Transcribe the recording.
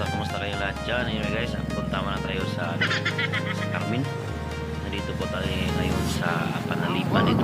Kumusta, kumusta kayo lahat dyan? Anyway guys, punta mo na tayo sa, ano, sa Carmen. Nandito po tayo ngayon sa Panalipan.